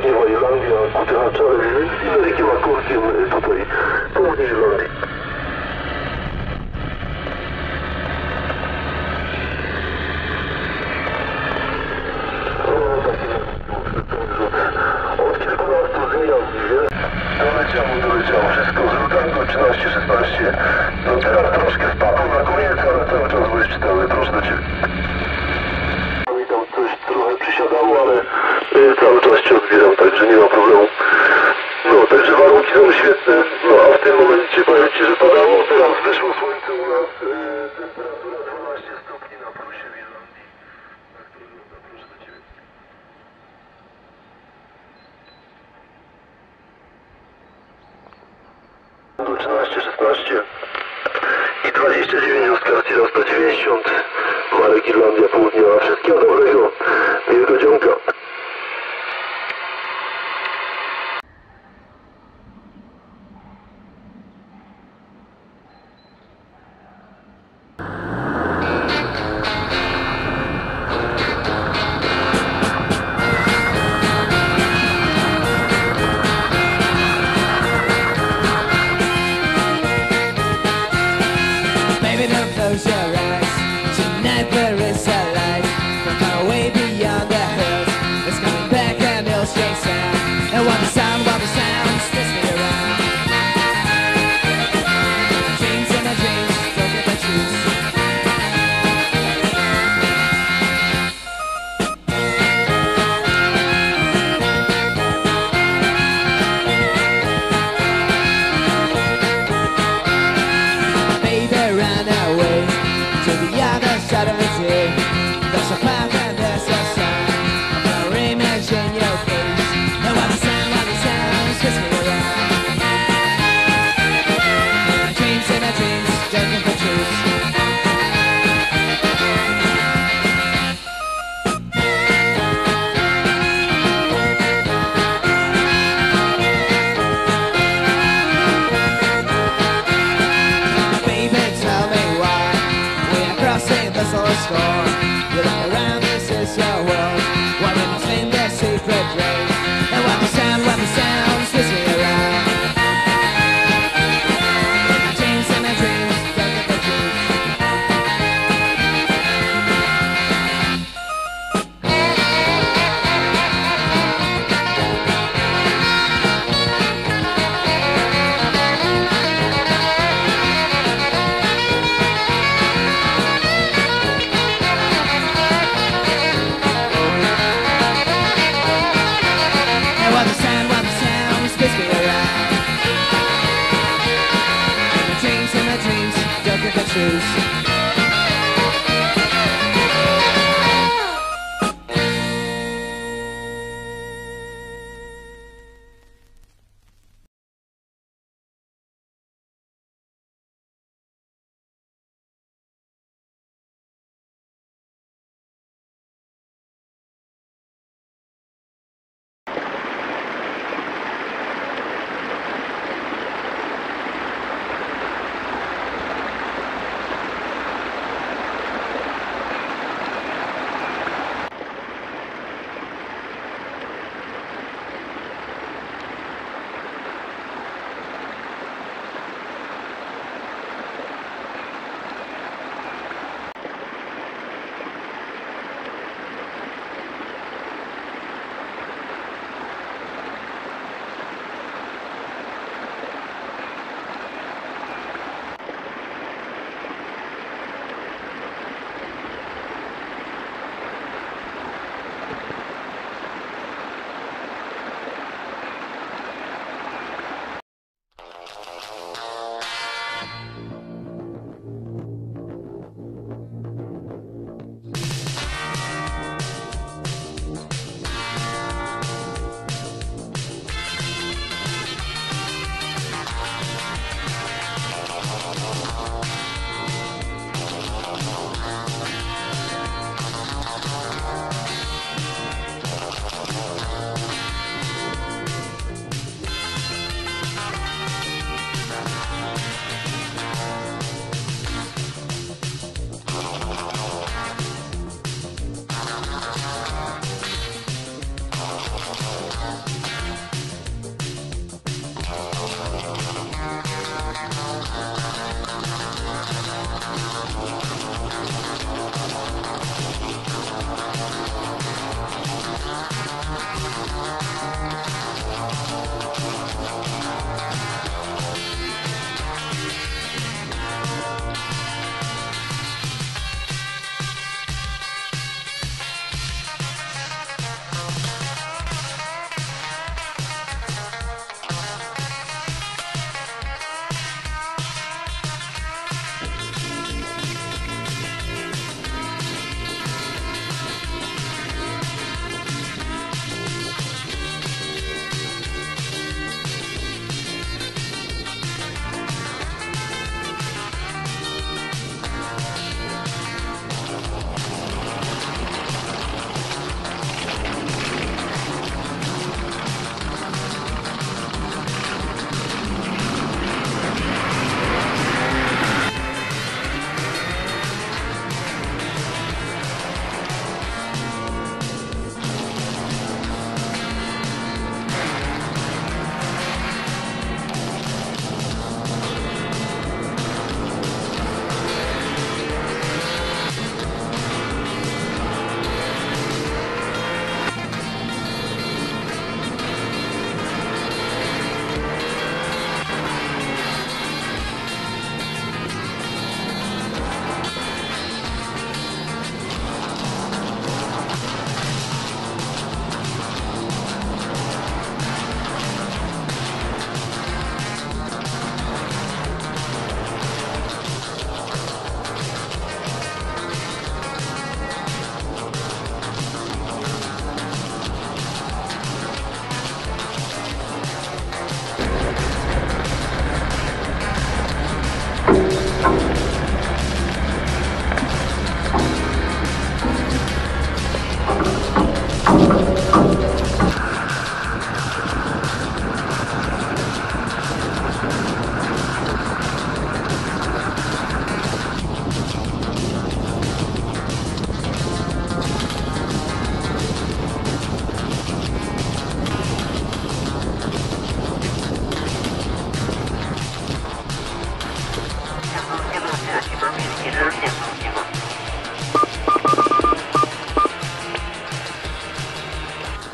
południe Irlandii, a zahaczamy z Iberykiem a Kurkiem tutaj południe Irlandii. No, Od kilkunastu zjazd, wiesz? Doleciało, doleciało wszystko, z lutango 13-16. No teraz troszkę spadło na koniec, ale cały czas byłeś czytany, proszę do Ciebie. Irlandia Południowa. Wszystkiego dobrego.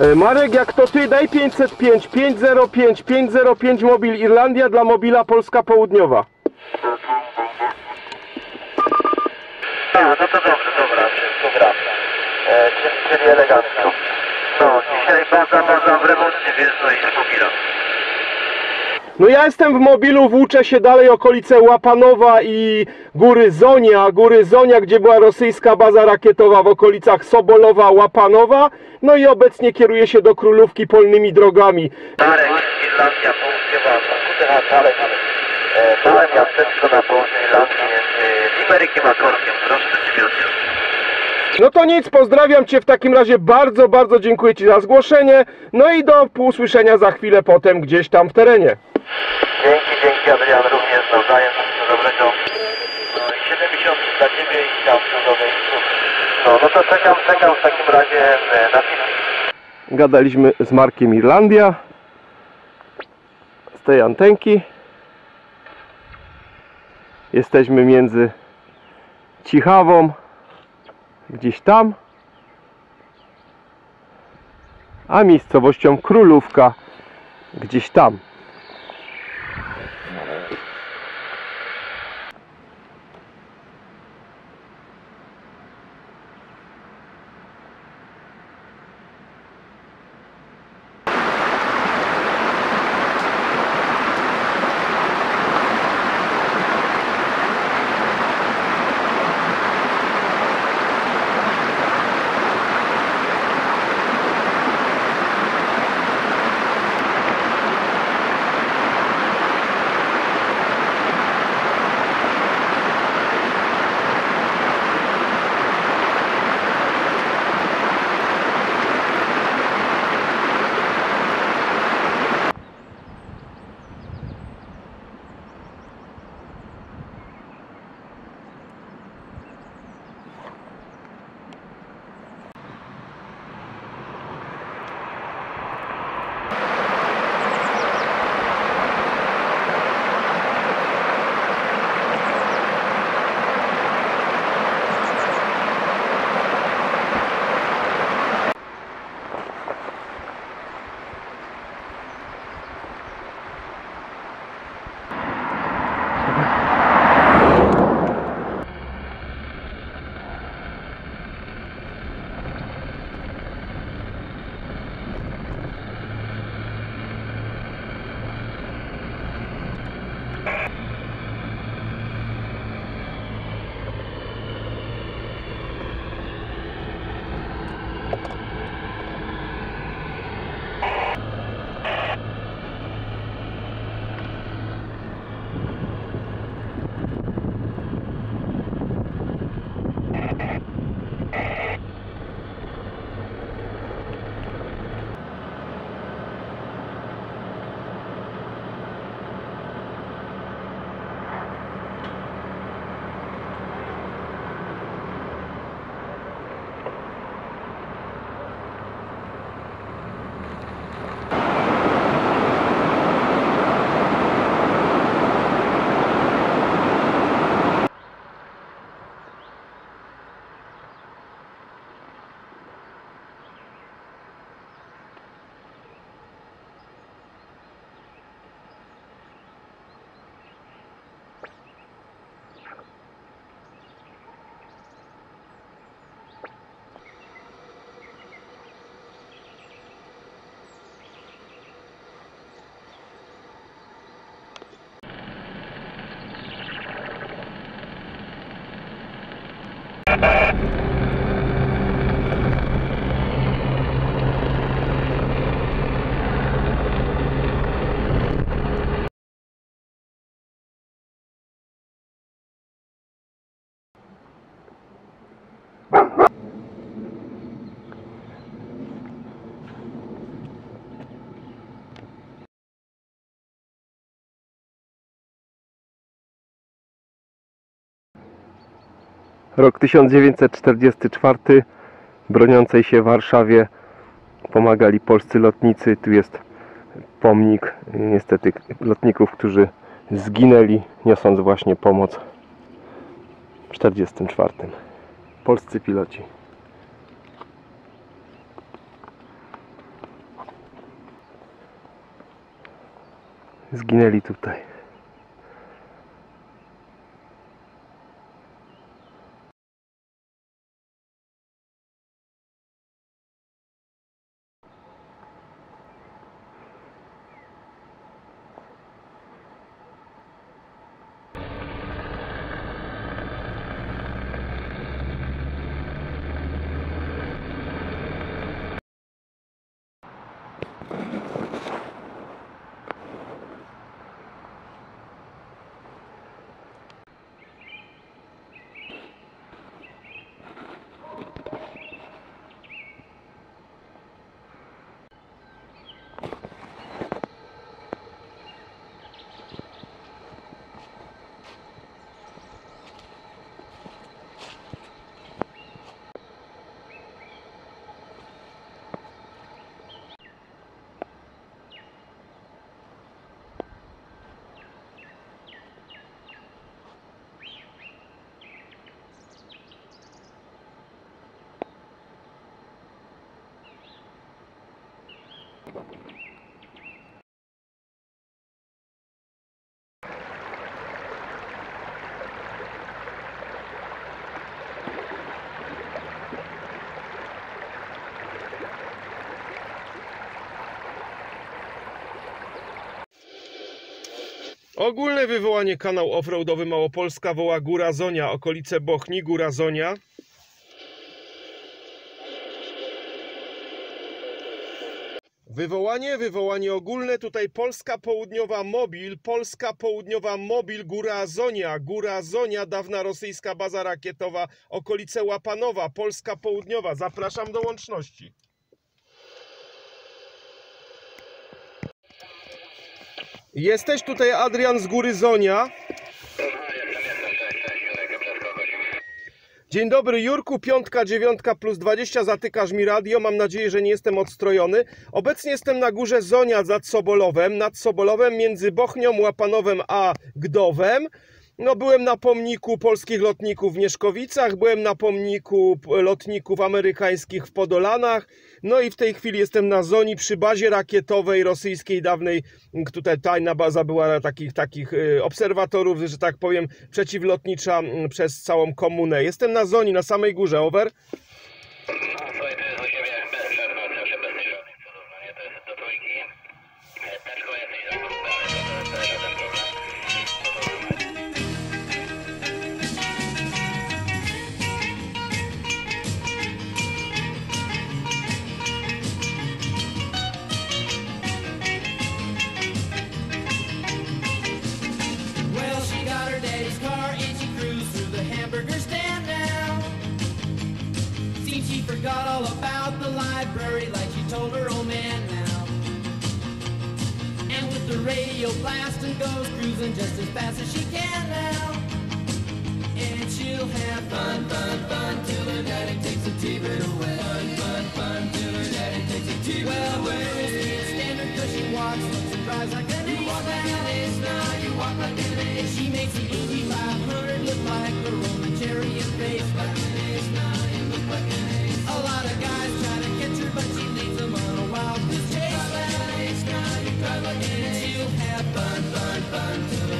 E, Marek, jak to ty, daj 505 505 505 mobil Irlandia dla mobila Polska Południowa. A, no to dobrze, dobra, wszystko gra. E, czyli, czyli elegancko. No, dzisiaj baza, baza w remoncie, wiesz, no i pobieram. No ja jestem w mobilu, włóczę się dalej okolice Łapanowa i góry Zonia, góry Zonia, gdzie była rosyjska baza rakietowa w okolicach Sobolowa, Łapanowa. No i obecnie kieruję się do Królówki polnymi drogami. Darek, Irlandia, południe małe miasteczko na południu Irlandii między a Korkiem. Proszę Ciebie. No to nic, pozdrawiam Cię w takim razie, bardzo, bardzo dziękuję Ci za zgłoszenie. No i do usłyszenia za chwilę potem gdzieś tam w terenie. Dzięki, dzięki Adrian, również nawzajem, wszystkiego dobrego. No i 70 dla Ciebie i tam cudownej No, no to czekam, czekam w takim razie e, na film. Gadaliśmy z Markiem Irlandia z tej antenki. Jesteśmy między Cichawą, gdzieś tam, a miejscowością Królówka, gdzieś tam. Rok 1944 broniącej się Warszawie pomagali polscy lotnicy. Tu jest pomnik niestety lotników, którzy zginęli niosąc właśnie pomoc w 44. Polscy piloci. Zginęli tutaj. Ogólne wywołanie kanał offroadowy Małopolska woła Góra Zonia, okolice Bochni, Góra Zonia. Wywołanie, wywołanie ogólne, tutaj Polska Południowa Mobil, Polska Południowa Mobil, Góra Zonia, Góra Zonia, dawna rosyjska baza rakietowa, okolice Łapanowa, Polska Południowa, zapraszam do łączności. Jesteś tutaj Adrian z Góry Zonia. Dzień dobry Jurku, piątka, dziewiątka plus 20, zatykasz mi radio, mam nadzieję, że nie jestem odstrojony. Obecnie jestem na górze Zonia nad Sobolowem, nad Sobolowem między Bochnią, Łapanowem a Gdowem. No, byłem na pomniku polskich lotników w Mieszkowicach, byłem na pomniku lotników amerykańskich w Podolanach, no i w tej chwili jestem na Zoni przy bazie rakietowej rosyjskiej dawnej, tutaj tajna baza była na takich, takich y, obserwatorów, że tak powiem, przeciwlotnicza przez całą komunę. Jestem na Zoni, na samej górze, over. No, słuchaj, blast and goes cruising just as fast as she can now. And she'll have fun, fun, fun till her daddy takes her T-bird away. Fun, fun, fun till her daddy takes her T-bird well, away. Well, Bruce can't stand her cause she walks looks and drives like an ace. You walk like an ace now, you walk like an ace. She makes the Indy 500 look like a Roman chariot race. Like never do.